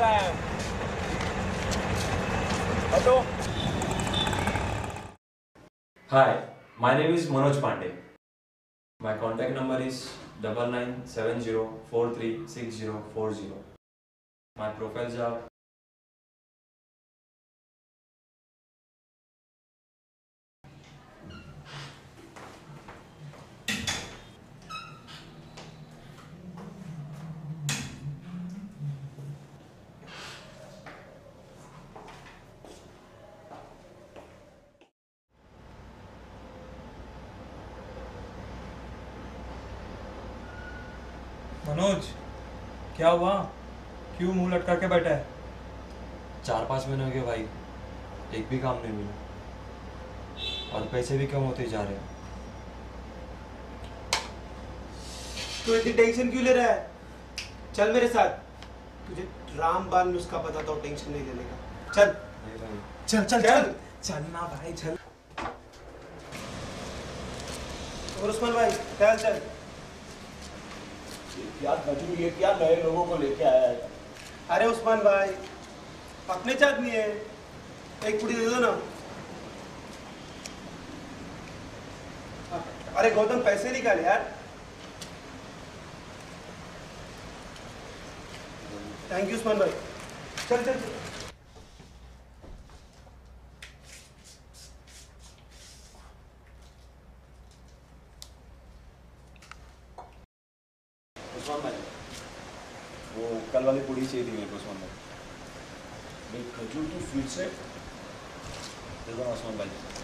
là Hi, my name is Manoj Pandey. My contact number is 9970436040. My profile job. Manoj क्या हुआ? क्यों मुँह लटका के बैठा है? चार पाँच महीने हो गए भाई एक भी काम नहीं मिला। और पैसे भी कम होते जा रहे हैं। तू इतनी टेंशन क्यों ले रहा है? चल मेरे साथ। तुझे रामबान नुस्खा पता तो टेंशन नहीं लेने का। चल। चल चल चल। चल। ना भाई चल। और उस्मान भाई चल चल क्या खजूर ये क्या नए लोगों को लेके आया है? अरे उस्मान भाई, अपने चाह नहीं है। एक पुड़ी दे दो ना। अरे गौतम, पैसे निकाल यार। थैंक यू उस्मान भाई। चल चल चल। वो कल वाली पूड़ी चाहिए थी मेरे को उस्मान भाई भाई खजूर तो फिर से देखो उस्मान भाई।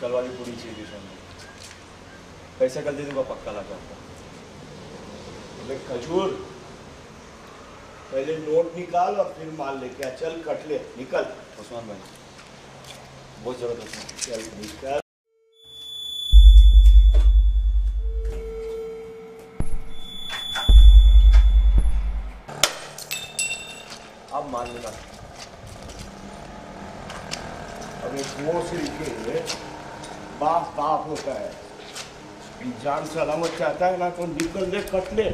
कल वाली पूरी भाई पैसा कल दे दूँगा, पक्का ला के खजूर, पहले नोट निकाल और फिर माल लेके आ, चल, कट ले, निकल। उस्मान भाई, बहुत ज़रूरत है। चल, निकल। अब मान लेगा अब एक वो से लिखे बाप बाप होता है। जान सलामत चाहता है ना तो निकल कट ले।